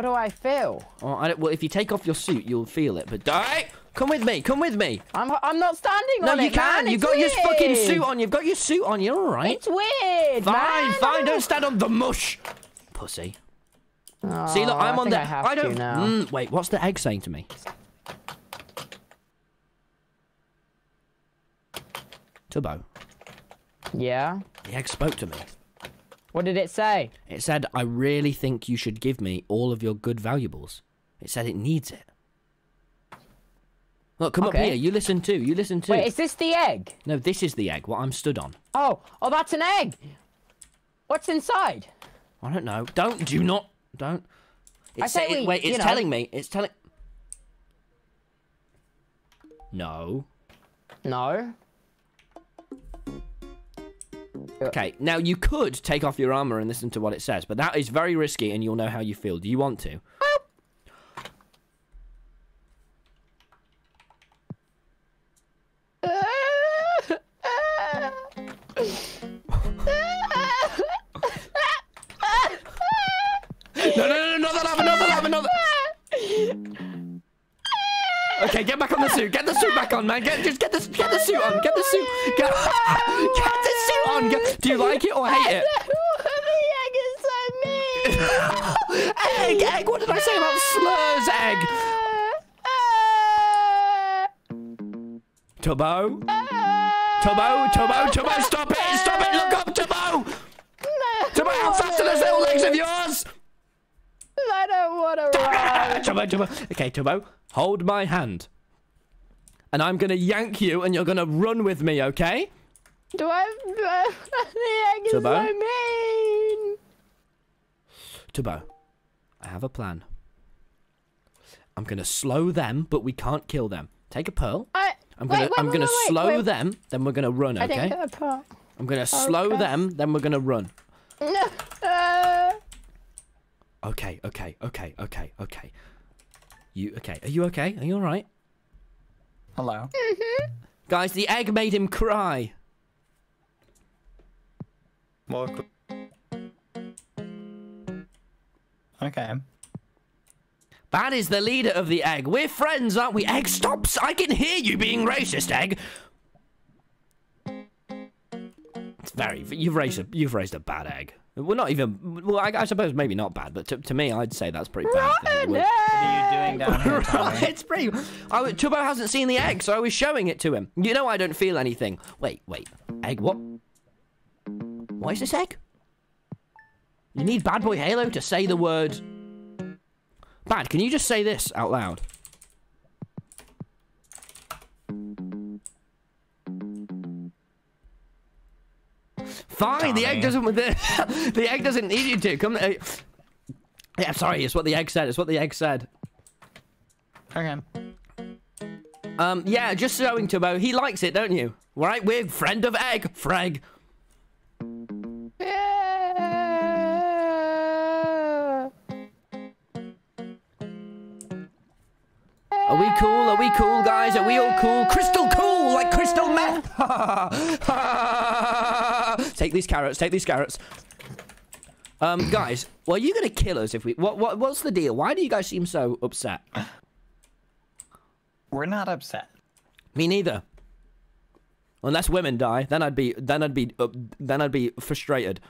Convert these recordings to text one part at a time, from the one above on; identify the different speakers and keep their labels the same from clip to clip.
Speaker 1: What do I feel?
Speaker 2: Oh, I don't, well, if you take off your suit, you'll feel it. But die. Come with me. Come with me.
Speaker 1: I'm I'm not standing
Speaker 2: No,
Speaker 1: on
Speaker 2: you can. You've got your fucking suit on. You've got your suit on. You're all right.
Speaker 1: It's weird.
Speaker 2: Fine,
Speaker 1: man.
Speaker 2: fine. Don't stand on the mush, pussy. See, look,
Speaker 1: Oh,
Speaker 2: I'm
Speaker 1: I
Speaker 2: on the.
Speaker 1: I have
Speaker 2: don't.
Speaker 1: to now.
Speaker 2: Mm, wait, what's the egg saying to me? Tubbo,
Speaker 1: Yeah.
Speaker 2: the egg spoke to me.
Speaker 1: What did it say?
Speaker 2: It said, "I really think you should give me all of your good valuables." It said it needs it. Look, come up here. You listen too. You listen too.
Speaker 1: Wait, is this the egg?
Speaker 2: No, this is the egg. What I'm stood on.
Speaker 1: Oh, oh, that's an egg. What's inside?
Speaker 2: I don't know. Don't. Do not. Don't.
Speaker 1: I say
Speaker 2: it-
Speaker 1: we,
Speaker 2: wait, it's
Speaker 1: know-
Speaker 2: telling me. It's telling. No.
Speaker 1: No.
Speaker 2: Okay, now you could take off your armor and listen to what it says, but that is very risky and you'll know how you feel. Do you want to? Suit. Get the suit back on, man. Get just get the get the suit on. Get the suit. Get, get the suit on. Get, do you like it or hate it?
Speaker 1: egg is so mean.
Speaker 2: Egg, egg. What did I say about slurs? Egg. Tubbo. Tubbo. Tubbo. Tubbo. Stop it. Stop it. Look up, Tubbo. Tubbo, how fast are those little legs of yours?
Speaker 1: I don't want to run.
Speaker 2: Tubbo, Tubbo. Okay, Tubbo, hold my hand. And I'm going to yank you and you're going to run with me, okay?
Speaker 1: Do I? the egg is so mean.
Speaker 2: Tubbo, I have a plan. I'm going to slow them, but we can't kill them. Take a pearl.
Speaker 1: I,
Speaker 2: I'm
Speaker 1: wait,
Speaker 2: gonna
Speaker 1: wait,
Speaker 2: I'm
Speaker 1: wait,
Speaker 2: gonna slow them, then we're gonna run,
Speaker 1: I
Speaker 2: okay?
Speaker 1: didn't get a part.
Speaker 2: I'm gonna slow
Speaker 1: Okay.
Speaker 2: them, then we're gonna run.
Speaker 1: Uh,
Speaker 2: Okay, okay, okay, okay, okay. You okay? Are you okay? Are you alright?
Speaker 3: Hello. Mm-hmm.
Speaker 2: Guys, the egg made him cry.
Speaker 3: Well, okay.
Speaker 2: That is the leader of the egg. We're friends, aren't we? Egg, stop! I can hear you being racist, egg. It's very. You've raised a. You've raised a bad egg. We're not even. Well, I, I suppose maybe not bad, but to, to me, I'd say that's pretty bad.
Speaker 1: run,
Speaker 3: What are you doing down here,
Speaker 2: Right, it's pretty. I, Tubbo hasn't seen the egg, so I was showing it to him. You know I don't feel anything. Wait, wait. Egg, what? What is this egg? You need Bad Boy Halo to say the word. Bad, can you just say this out loud? Fine, the egg doesn't. The, the egg doesn't need you to come. Uh, yeah, sorry, it's what the egg said. It's what the egg said.
Speaker 3: Okay.
Speaker 2: Um, yeah, just showing Tubbo. He likes it, don't you? Right, we're friend of egg, Frag. Are we cool? Are we cool, guys? Are we all cool? Crystal cool, like crystal meth. take these carrots. Take these carrots. Um, guys, well, are you gonna kill us if we? What? What? What's the deal? Why do you guys seem so upset?
Speaker 3: We're not upset.
Speaker 2: Me neither. Unless women die, then I'd be then I'd be uh, then I'd be frustrated.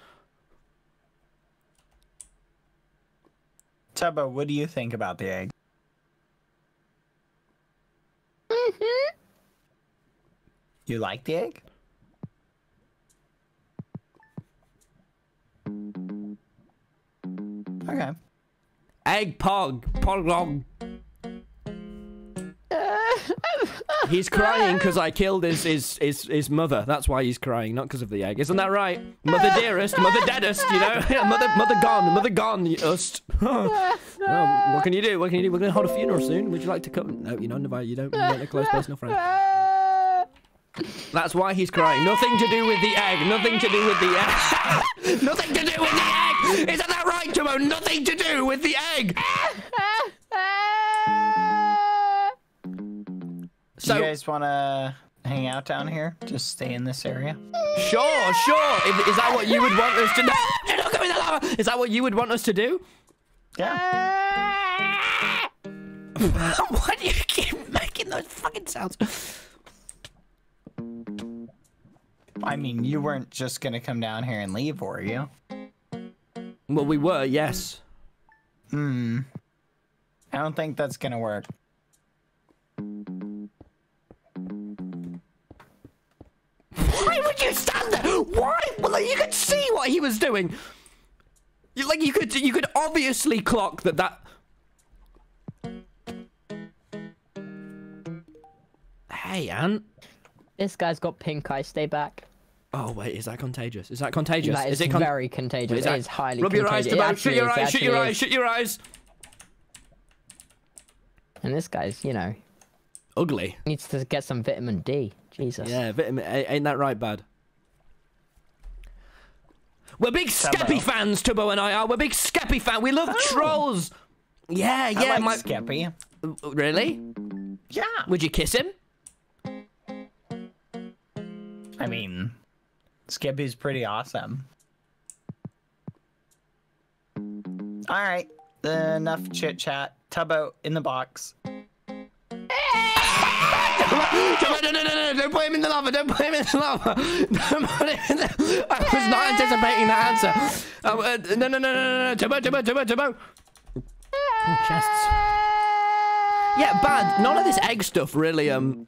Speaker 3: Tubbo, what do you think about the egg? Mhm. You like the egg? Okay.
Speaker 2: Egg pog pog. He's crying because I killed his, his his his mother. That's why he's crying, not because of the egg. Isn't that right? Mother dearest, mother deadest, you know? mother mother gone, mother gone, you ust. Um, what can you do? What can you do? We're gonna hold a funeral soon. Would you like to come? No, you're not invited. You don't. You're not a close personal friend. That's why he's crying. Nothing to do with the egg. Nothing to do with the egg. Nothing to do with the egg. Isn't that right, Jamo? Nothing to do with the egg.
Speaker 3: So, you guys want to hang out down here? Just stay in this area?
Speaker 2: sure, sure. If, is that what you would want us to do? You're not coming the lava. Is that what you would want us to do?
Speaker 3: Yeah.
Speaker 2: Why do you keep making those fucking sounds?
Speaker 3: I mean, you weren't just gonna come down here and leave, were you?
Speaker 2: Well, we were, yes.
Speaker 3: Hmm. I don't think that's gonna work.
Speaker 2: Why would you stand there? Why? Well, like, you could see what he was doing. You, like you could, you could obviously clock that that. Hey, Ant.
Speaker 1: This guy's got pink eye. Stay back.
Speaker 2: Oh wait, is that contagious? Is that contagious?
Speaker 1: That is,
Speaker 2: it con-
Speaker 1: very contagious.
Speaker 2: Is
Speaker 1: It
Speaker 2: that-
Speaker 1: is highly
Speaker 2: Rub your eyes,
Speaker 1: contagious. It
Speaker 2: Shut your eyes. Shut your eyes.
Speaker 1: is.
Speaker 2: Shut your eyes.
Speaker 1: And this guy's, you know,
Speaker 2: Ugly.
Speaker 1: needs to get some vitamin D. Jesus.
Speaker 2: Yeah, vitamin. a- Ain't that right, bad? We're big Skeppy fans, Tubbo and I are. We're big Skeppy fans. We love oh. trolls. Yeah, yeah.
Speaker 3: I like
Speaker 2: my
Speaker 3: Skeppy.
Speaker 2: really?
Speaker 3: Yeah.
Speaker 2: Would you kiss him?
Speaker 3: I mean, Skeppy's pretty awesome. All right, enough chit chat. Tubbo in the box.
Speaker 2: No, no, no, no! Don't put him in the lava! Don't put him in the lava! Don't put him in the... I was not anticipating that answer. Oh, uh, no, no, no, no, no, no! Tubbo, Tubbo, Tubbo, Tubbo! Oh, chests. Yeah, bad. None of this egg stuff really. Um.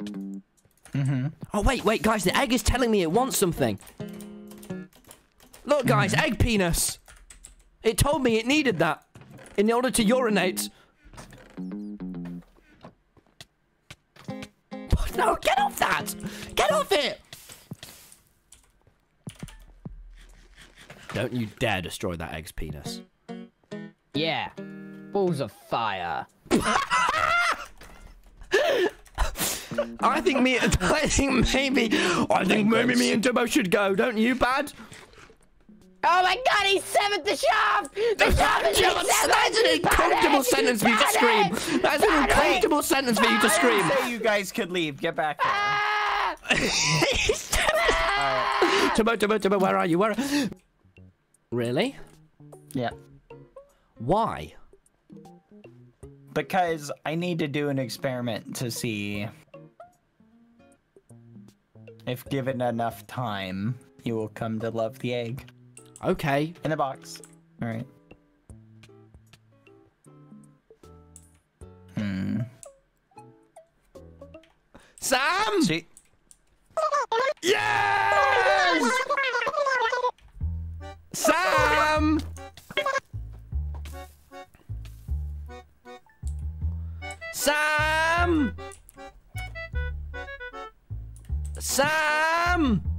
Speaker 2: Mhm. Oh wait, wait, guys! The egg is telling me it wants something. Look, guys, egg penis. It told me it needed that in order to urinate. No, get off that! Get off it! Don't you dare destroy that egg's penis.
Speaker 1: Yeah. Balls of fire.
Speaker 2: I think me. I think maybe. I think maybe me and Tubbo should go. Don't you, Bad?
Speaker 1: Oh my god, he's seventh the shaft! The shaft is
Speaker 2: John, that's an uncomfortable sentence for you to scream. That's an uncomfortable sentence for you to scream.
Speaker 3: didn't say you guys could leave. Get back here.
Speaker 2: Tubbo, Tubbo, Tubbo, where are you? Where? Really?
Speaker 3: Yeah.
Speaker 2: Why?
Speaker 3: Because I need to do an experiment to see if given enough time, you will come to love the egg.
Speaker 2: Okay.
Speaker 3: In the box. All right. Hmm.
Speaker 2: Sam.
Speaker 3: See,
Speaker 2: Yes. Sam. Sam. Sam.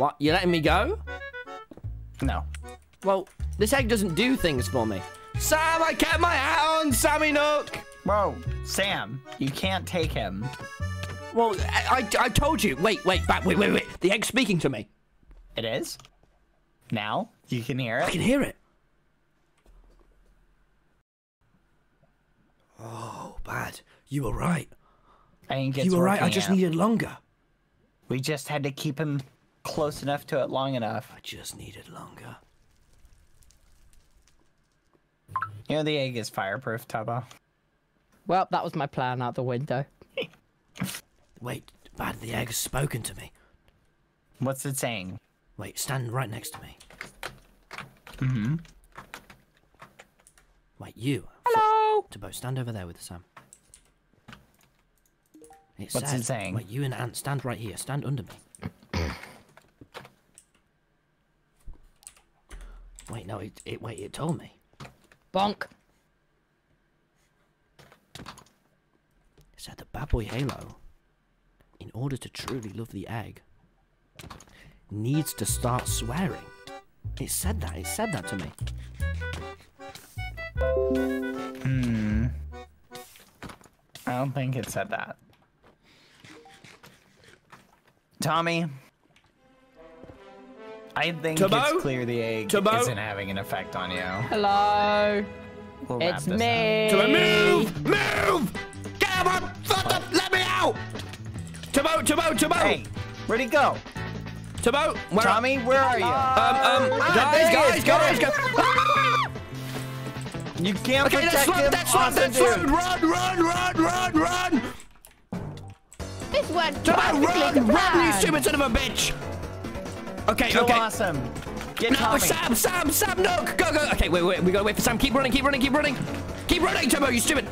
Speaker 2: What? You letting me go?
Speaker 3: no.
Speaker 2: Well, this egg doesn't do things for me. Sam, I kept my hat on, Sammy Nook.
Speaker 3: Whoa, Sam, you can't take him.
Speaker 2: Well, I, I, I told you. Wait, wait, back, wait, wait, wait. The egg's speaking to me.
Speaker 3: It is? Now? You can hear it?
Speaker 2: I can hear it. Oh, bad. You were right.
Speaker 3: I think it's
Speaker 2: You were right. I just
Speaker 3: out.
Speaker 2: needed longer.
Speaker 3: We just had to keep him close enough to it long enough.
Speaker 2: I just needed longer.
Speaker 3: You know the egg is fireproof, Tubbo.
Speaker 1: Well, that was my plan out the window.
Speaker 2: Wait, bad. The egg has spoken to me.
Speaker 3: What's it saying?
Speaker 2: Wait, stand right next to me.
Speaker 3: Mm-hmm.
Speaker 2: Wait, you.
Speaker 1: Hello.
Speaker 2: Tubbo, stand over there with Sam. It
Speaker 3: What's
Speaker 2: said-
Speaker 3: it saying?
Speaker 2: Wait, you and Ant, stand right here. Stand under me. No, it, it. Wait, it told me.
Speaker 1: Bonk.
Speaker 2: It said that Bad Boy Halo, in order to truly love the egg, needs to start swearing. It said that. It said that to me.
Speaker 3: Hmm. I don't think it said that. Tommy. I think
Speaker 2: Tubbo?
Speaker 3: it's clear the egg
Speaker 2: Tubbo?
Speaker 3: isn't having an effect on you.
Speaker 1: Hello.
Speaker 3: We'll
Speaker 1: It's me.
Speaker 2: Tubbo, move! Move! Get out! my- Fuck up! Let me out! Tubbo, Tubbo, Tubbo!
Speaker 3: Hey, where'd he go?
Speaker 2: Tubbo, where
Speaker 3: Tommy, where are you?
Speaker 2: Um, um,
Speaker 3: Ah,
Speaker 2: guys,
Speaker 3: there he
Speaker 2: guys, guys, guys.
Speaker 3: You can't
Speaker 2: Okay,
Speaker 3: protect
Speaker 2: that's slow,
Speaker 3: him.
Speaker 2: that's slow,
Speaker 3: awesome
Speaker 2: that's
Speaker 3: dude.
Speaker 2: slow. Run, run, run, run, run.
Speaker 1: This went
Speaker 2: Tubbo,
Speaker 1: perfectly
Speaker 2: run, run, you stupid son of a bitch. Okay,
Speaker 3: Kill
Speaker 2: okay.
Speaker 3: awesome. Get
Speaker 2: No,
Speaker 3: Tommy.
Speaker 2: Sam, Sam, Sam, no, go, go. Okay, wait, wait, we gotta wait for Sam. Keep running, keep running, keep running. Keep running, Tubbo, you stupid.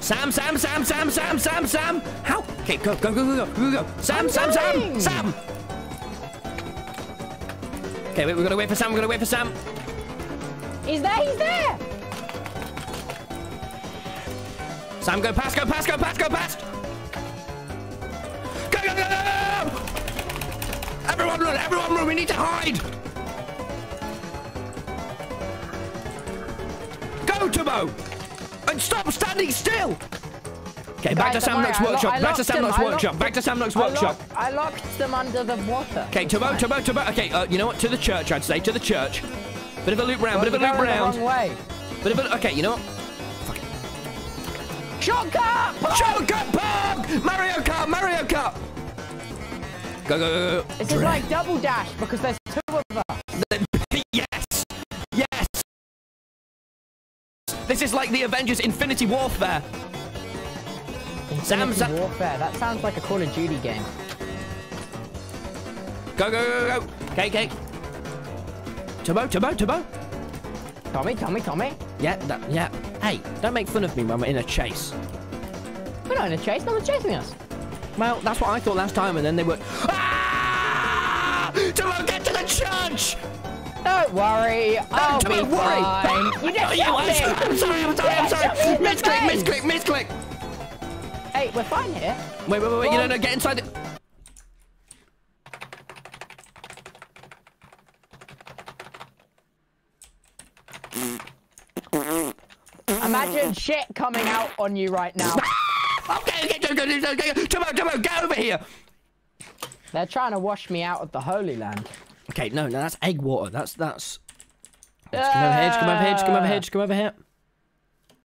Speaker 2: Sam, Sam, Sam, Sam, Sam, Sam, Sam. How? Okay, go, go, go, go, go, go, go. Sam,
Speaker 1: I'm
Speaker 2: Sam, Sam. Sam. Okay, wait, we gotta wait for Sam, we gotta wait for Sam.
Speaker 1: He's there, he's there.
Speaker 2: Sam, go past, go past, go past, go past. Go, go, go, go, go. Everyone run, everyone run, we need to hide. Go, Tubbo. And stop standing still. Okay, back to
Speaker 1: Guys,
Speaker 2: Sam
Speaker 1: don't
Speaker 2: Nook's
Speaker 1: worry, I lo-
Speaker 2: workshop. Back to
Speaker 1: locked
Speaker 2: Sam
Speaker 1: him,
Speaker 2: Nook's
Speaker 1: I locked-
Speaker 2: workshop. Back to Sam Nook's workshop.
Speaker 1: I locked them under the water.
Speaker 2: Okay, Tubbo, Tubbo, Tubbo. Okay, uh, you know what? To the church, I'd say. To the church. Bit of a loop round,
Speaker 1: Well,
Speaker 2: bit of a loop round.
Speaker 1: wrong way.
Speaker 2: Bit of a. Okay, you know what? Fuck it.
Speaker 1: Shortcut!
Speaker 2: Shortcut Pog! Mario Kart, Mario Kart! Go, go, go, go.
Speaker 1: This is like double dash because there's two of us.
Speaker 2: yes! Yes! This is like the Avengers Infinity Warfare.
Speaker 1: Infinity
Speaker 2: Sam,
Speaker 1: Warfare. That sounds like a Call of Duty game.
Speaker 2: go, go, go, go. Okay, okay. Tubbo, Tubbo, Tubbo.
Speaker 1: Tommy, Tommy, Tommy.
Speaker 2: Yeah, that, yeah. Hey, don't make fun of me when we're in a chase.
Speaker 1: We're not in a chase. No one's chasing us.
Speaker 2: Well, that's what I thought last time, and then they were. Ah! Tubbo, get to the church!
Speaker 1: Don't worry. I'll
Speaker 2: don't worry.
Speaker 1: fine. You
Speaker 2: Oh,
Speaker 1: just
Speaker 2: you
Speaker 1: me.
Speaker 2: I'm sorry, I'm sorry, I'm sorry.
Speaker 1: shot me in the
Speaker 2: Misclick, misclick, misclick.
Speaker 1: Hey, we're fine here.
Speaker 2: Wait, wait, wait, wait. You
Speaker 1: Well-
Speaker 2: know, no, get inside the.
Speaker 1: Imagine shit coming out on you right now.
Speaker 2: Okay, go, go. Tubbo, Tubbo, get over here.
Speaker 1: They're trying to wash me out of the Holy Land.
Speaker 2: Okay, no, no, that's egg water. That's that's. Come over here, come over here, come over here, come over here.